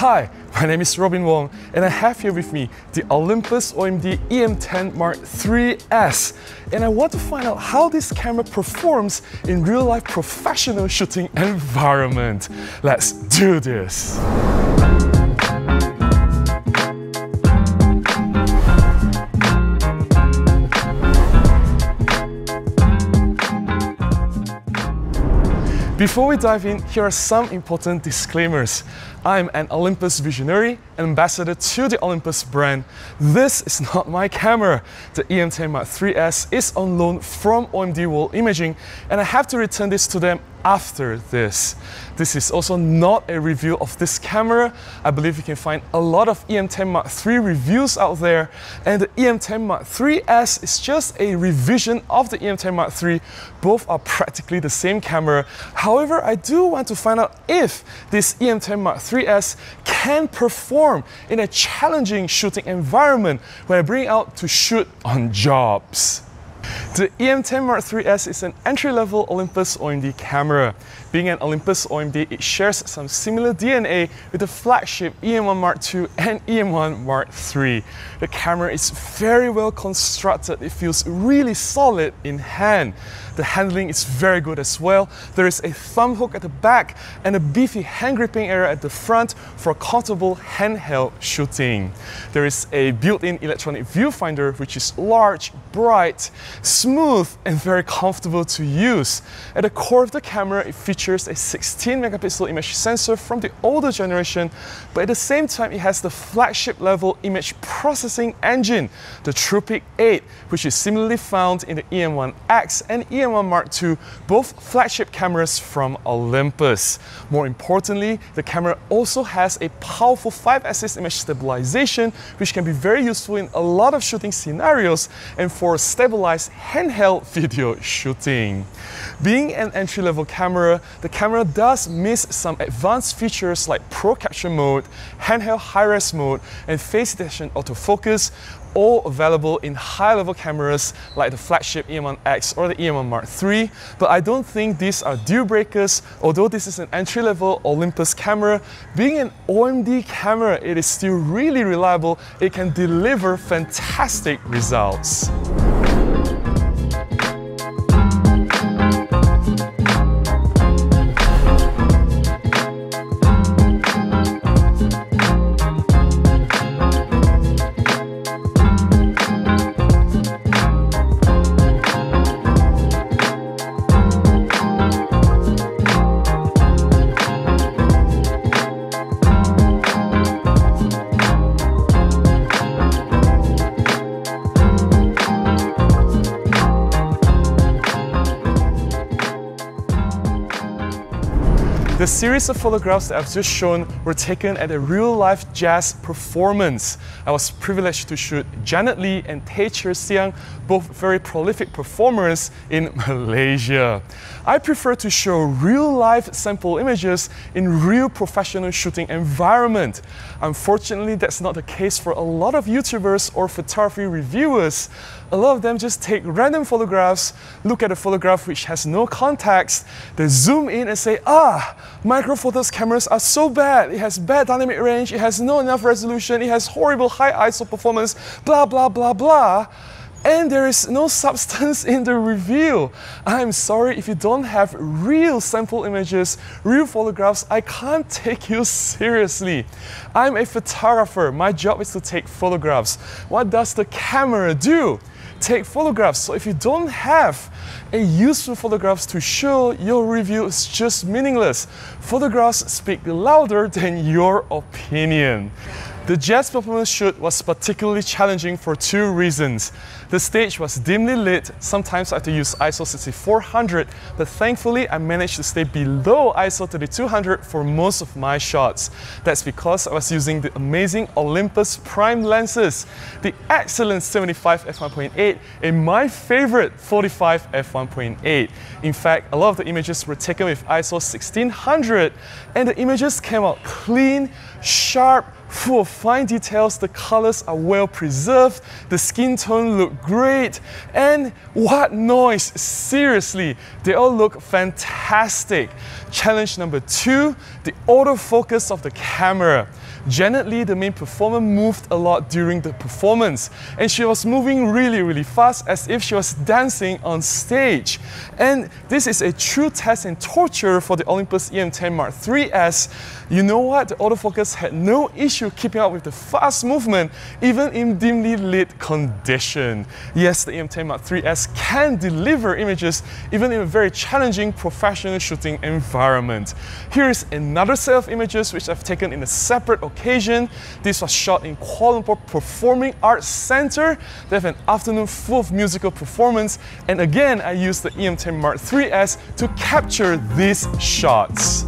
Hi, my name is Robin Wong and I have here with me the Olympus OMD EM10 Mark III's and I want to find out how this camera performs in real life professional shooting environment. Let's do this! Before we dive in, here are some important disclaimers. I'm an Olympus visionary ambassador to the Olympus brand. This is not my camera. The EM10 Mark III's is on loan from OMD World Imaging and I have to return this to them after this. This is also not a review of this camera. I believe you can find a lot of EM10 Mark III reviews out there and the EM10 Mark III's is just a revision of the EM10 Mark III. Both are practically the same camera. However, I do want to find out if this EM10 Mark III's can perform in a challenging shooting environment when I bring out to shoot on jobs. The EM10 Mark III's is an entry-level Olympus OMD camera. Being an Olympus OMD, it shares some similar DNA with the flagship EM1 Mark II and EM1 Mark III. The camera is very well constructed, it feels really solid in hand. The handling is very good as well. There is a thumb hook at the back and a beefy hand gripping area at the front for comfortable handheld shooting. There is a built-in electronic viewfinder which is large, bright, smooth and very comfortable to use. At the core of the camera it features a 16 megapixel image sensor from the older generation but at the same time it has the flagship level image processing engine, the TruePic 8 which is similarly found in the EM1X and EM EM1 Mark II, both flagship cameras from Olympus. More importantly, the camera also has a powerful 5-axis image stabilization, which can be very useful in a lot of shooting scenarios and for stabilized handheld video shooting. Being an entry-level camera, the camera does miss some advanced features like Pro Capture Mode, handheld high-res mode, and face detection autofocus, all available in high-level cameras like the flagship EM1X or the EM1 Mark III, but I don't think these are deal breakers. Although this is an entry-level Olympus camera, being an OMD camera, it is still really reliable. It can deliver fantastic results. The series of photographs that I've just shown were taken at a real-life jazz performance. I was privileged to shoot Janet Lee and Tay Cher Siang, both very prolific performers in Malaysia. I prefer to show real-life sample images in real professional shooting environment. Unfortunately, that's not the case for a lot of YouTubers or photography reviewers. A lot of them just take random photographs, look at a photograph which has no context, they zoom in and say, ah, Micro Four Thirds cameras are so bad. It has bad dynamic range, it has no enough resolution, it has horrible high ISO performance, blah, blah, blah, blah. And there is no substance in the review. I'm sorry if you don't have real sample images, real photographs, I can't take you seriously. I'm a photographer. My job is to take photographs. What does the camera do? take photographs. So if you don't have a useful photographs to show, your review is just meaningless. Photographs speak louder than your opinion. The jazz performance shoot was particularly challenging for two reasons. The stage was dimly lit, sometimes I had to use ISO 6400, but thankfully I managed to stay below ISO 3200 for most of my shots. That's because I was using the amazing Olympus prime lenses, the excellent 75 f1.8 and my favorite 45 f1.8. In fact, a lot of the images were taken with ISO 1600 and the images came out clean, sharp, full of fine details, the colors are well preserved, the skin tone look great, and what noise, seriously, they all look fantastic. Challenge number two, the autofocus of the camera. Janet Lee, the main performer, moved a lot during the performance, and she was moving really, really fast as if she was dancing on stage. And this is a true test and torture for the Olympus EM10 Mark III's. You know what? The autofocus had no issue keeping up with the fast movement, even in dimly lit condition. Yes, the EM10 Mark III's can deliver images even in a very challenging professional shooting environment. Here is another set of images which I've taken in a separate occasion. This was shot in Kuala Lumpur Performing Arts Center. They have an afternoon full of musical performance. And again, I used the EM10 Mark III's to capture these shots.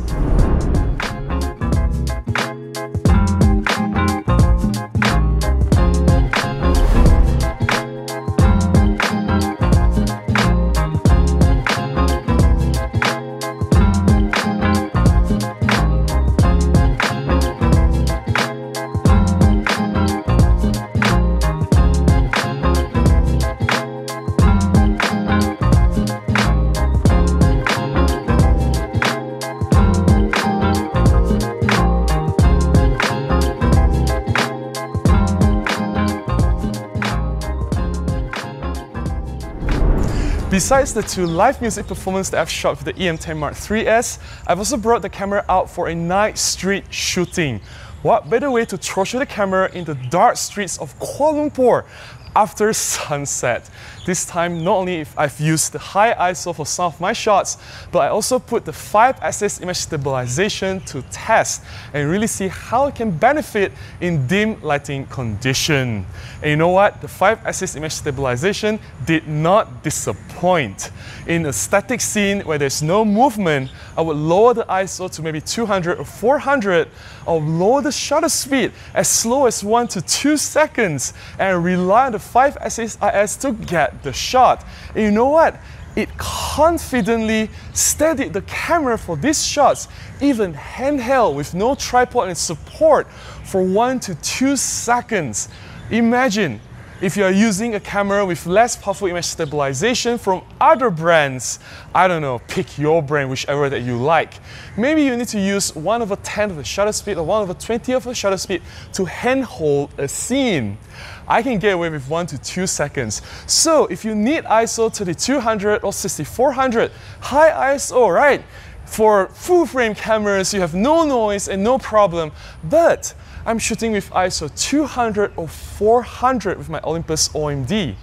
Besides the two live music performances that I've shot with the EM10 Mark III's, I've also brought the camera out for a night street shooting. What better way to torture the camera in the dark streets of Kuala Lumpur after sunset. This time, not only if I've used the high ISO for some of my shots, but I also put the 5-axis image stabilization to test and really see how it can benefit in dim lighting condition. And you know what? The 5-axis image stabilization did not disappoint. In a static scene where there's no movement, I would lower the ISO to maybe 200 or 400, or lower the shutter speed as slow as 1 to 2 seconds, and rely on the 5-axis IS to get the shot. And you know what? It confidently steadied the camera for these shots, even handheld with no tripod and support for 1 to 2 seconds. Imagine if you are using a camera with less powerful image stabilization from other brands, I don't know, pick your brand, whichever that you like. Maybe you need to use 1 over 10 of the shutter speed or 1 over 20 of the shutter speed to handhold a scene. I can get away with 1 to 2 seconds. So if you need ISO 3200 or 6400, high ISO, right? For full frame cameras, you have no noise and no problem, but I'm shooting with ISO 200 or 400 with my Olympus OMD.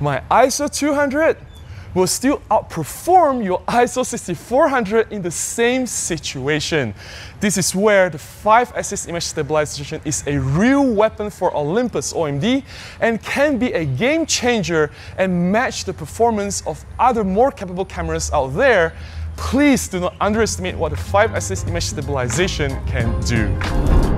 My ISO 200 will still outperform your ISO 6400 in the same situation. This is where the 5-axis image stabilization is a real weapon for Olympus OMD and can be a game changer and match the performance of other more capable cameras out there. Please do not underestimate what the 5-axis image stabilization can do.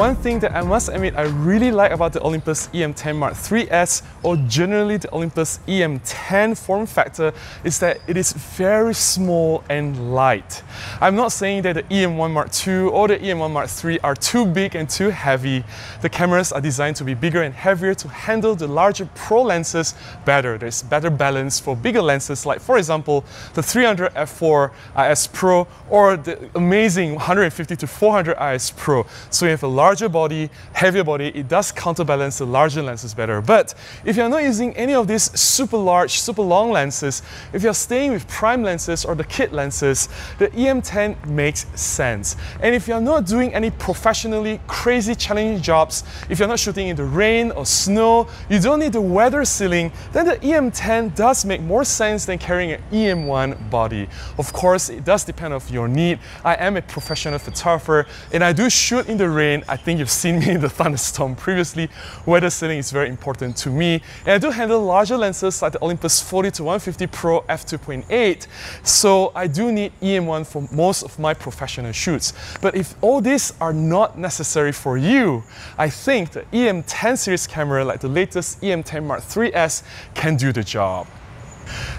One thing that I must admit I really like about the Olympus EM10 Mark III's or generally the Olympus EM10 form factor is that it is very small and light. I'm not saying that the EM1 Mark II or the EM1 Mark III are too big and too heavy. The cameras are designed to be bigger and heavier to handle the larger pro lenses better. There's better balance for bigger lenses like for example the 300 f4 IS Pro or the amazing 150 to 400 IS Pro. So you have a large larger body, heavier body, it does counterbalance the larger lenses better. But if you're not using any of these super large, super long lenses, if you're staying with prime lenses or the kit lenses, the EM10 makes sense. And if you're not doing any professionally crazy challenging jobs, if you're not shooting in the rain or snow, you don't need the weather sealing, then the EM10 does make more sense than carrying an EM1 body. Of course, it does depend on your need. I am a professional photographer and I do shoot in the rain. I think you've seen me in the thunderstorm previously. Weather sealing is very important to me. And I do handle larger lenses like the Olympus 40 to 150 Pro f2.8. So I do need EM1 for most of my professional shoots. But if all these are not necessary for you, I think the EM10 series camera like the latest EM10 Mark III's can do the job.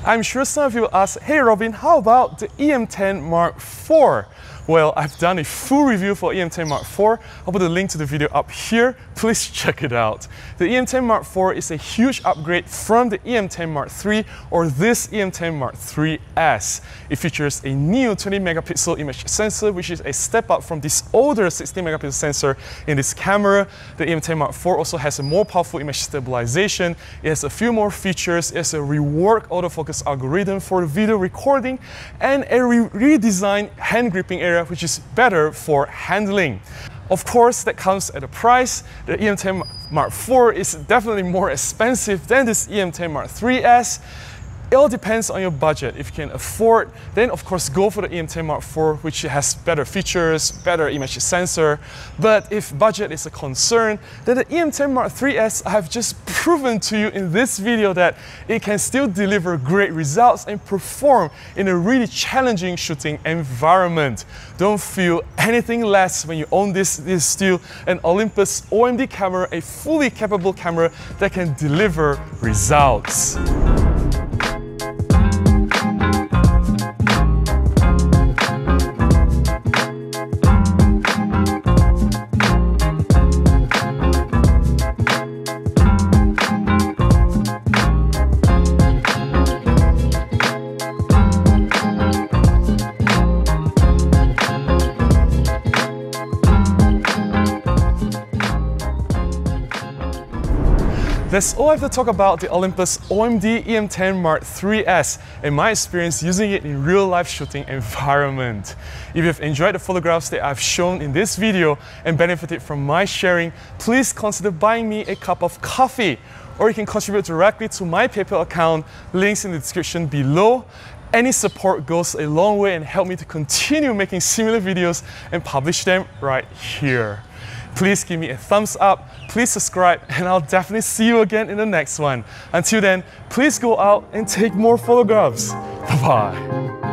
I'm sure some of you will ask, hey Robin, how about the EM10 Mark IV? Well, I've done a full review for EM10 Mark IV. I'll put a link to the video up here. Please check it out. The EM10 Mark IV is a huge upgrade from the EM10 Mark III or this EM10 Mark III's. It features a new 20 megapixel image sensor, which is a step up from this older 16 megapixel sensor in this camera. The EM10 Mark IV also has a more powerful image stabilization. It has a few more features. It has a reworked autofocus algorithm for video recording and a re redesigned hand gripping area which is better for handling. Of course, that comes at a price. The EM10 Mark IV is definitely more expensive than this EM10 Mark III's. It all depends on your budget. If you can afford, then of course go for the EM10 Mark IV, which has better features, better image sensor. But if budget is a concern, then the EM10 Mark III's I have just proven to you in this video that it can still deliver great results and perform in a really challenging shooting environment. Don't feel anything less when you own this. This is still an Olympus OMD camera, a fully capable camera that can deliver results. That's all I have to talk about the Olympus OMD EM10 Mark III's and my experience using it in real life shooting environment. If you've enjoyed the photographs that I've shown in this video and benefited from my sharing, please consider buying me a cup of coffee or you can contribute directly to my PayPal account, links in the description below. Any support goes a long way and help me to continue making similar videos and publish them right here please give me a thumbs up, please subscribe, and I'll definitely see you again in the next one. Until then, please go out and take more photographs. Bye-bye.